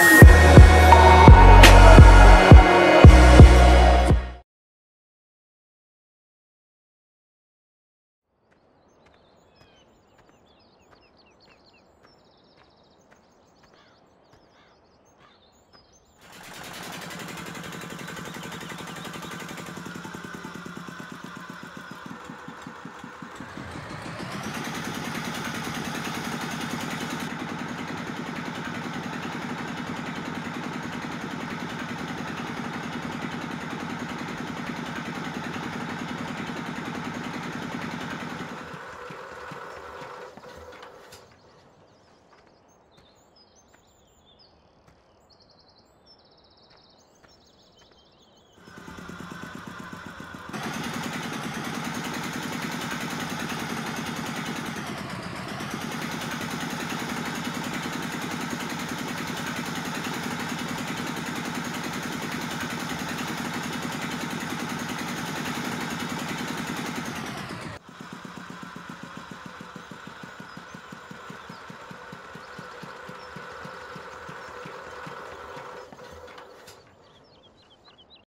Yeah.